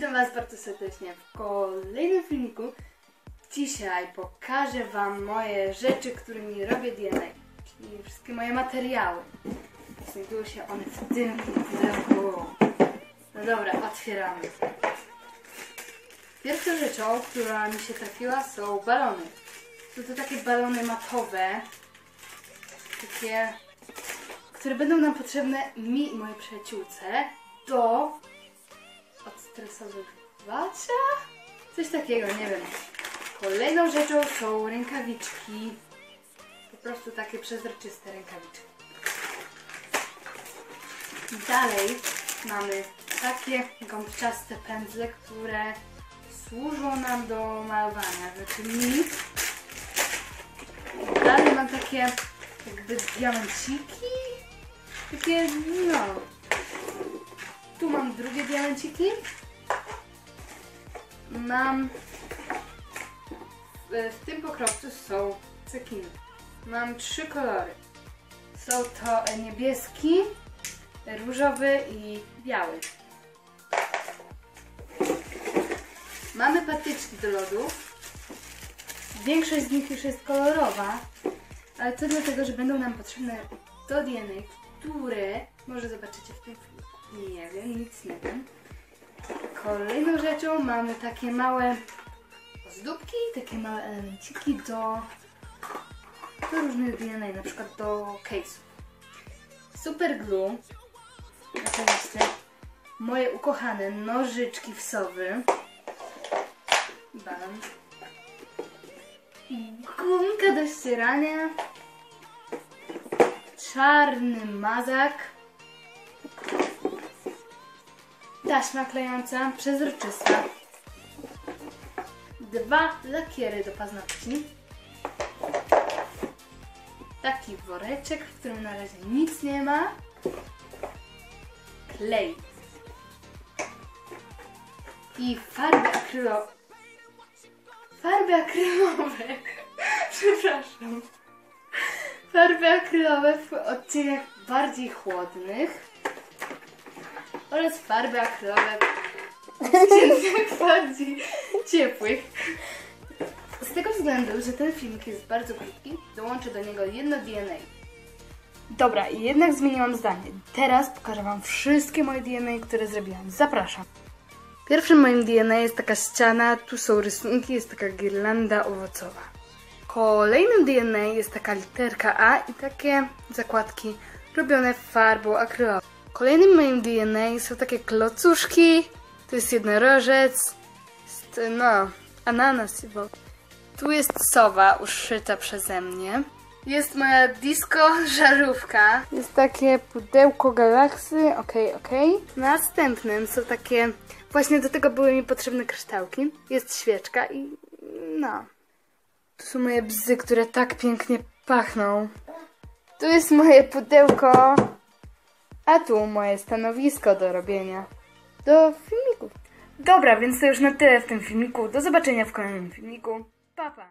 Witam Was bardzo serdecznie w kolejnym filmiku. Dzisiaj pokażę Wam moje rzeczy, którymi robię DNA, czyli wszystkie moje materiały. Znajdują się one w tym pudełku. No dobra, otwieramy. Pierwszą rzeczą, która mi się trafiła są balony. Są to takie balony matowe, takie, które będą nam potrzebne mi i mojej przyjaciółce do odstresowywania? Coś takiego, nie wiem. Kolejną rzeczą są rękawiczki. Po prostu takie przezroczyste rękawiczki. Dalej mamy takie gąbczaste pędzle, które służą nam do malowania. Znaczy mi. Dalej mam takie jakby diamenciki. Takie, no, tu mam drugie diamenciki. Mam w, tym pokrowcu są cekiny. Mam trzy kolory. Są to niebieski, różowy i biały. Mamy patyczki do lodów. Większość z nich już jest kolorowa, ale to dlatego, że będą nam potrzebne do DNA, które może zobaczycie w tym filmiku. Nie wiem, nic nie wiem. Kolejną rzeczą mamy takie małe ozdóbki, takie małe elemenciki do, do różnych DNA, na przykład do case'ów. Super glue, oczywiście moje ukochane nożyczki wsowy, balon, gumka do ścierania, czarny mazak, taśma klejąca, przezroczysta, dwa lakiery do paznokci, taki woreczek, w którym na razie nic nie ma, klej i farby akrylowe. Farby akrylowe. Przepraszam. Farby akrylowe w odcieniach bardziej chłodnych oraz farby akrylowe w odcieniach bardziej ciepłych. Z tego względu, że ten filmik jest bardzo krótki, dołączę do niego jedno DNA. Dobra, jednak zmieniłam zdanie. Teraz pokażę Wam wszystkie moje DNA, które zrobiłam. Zapraszam. Pierwszym moim DNA jest taka ściana, tu są rysunki, jest taka girlanda owocowa. Kolejnym DNA jest taka literka A i takie zakładki robione farbą akrylową. Kolejnym moim DNA są takie klocuszki, to jest jednorożec, jest, no, ananas i ogóle. Tu jest sowa uszyta przeze mnie. Jest moja disco żarówka. Jest takie pudełko galaksy, okej, okej. Następnym są takie, właśnie do tego były mi potrzebne kryształki. Jest świeczka i no. Tu są moje bzy, które tak pięknie pachną. Tu jest moje pudełko, a tu moje stanowisko do robienia. Do filmików. Dobra, więc to już na tyle w tym filmiku. Do zobaczenia w kolejnym filmiku. Pa, pa.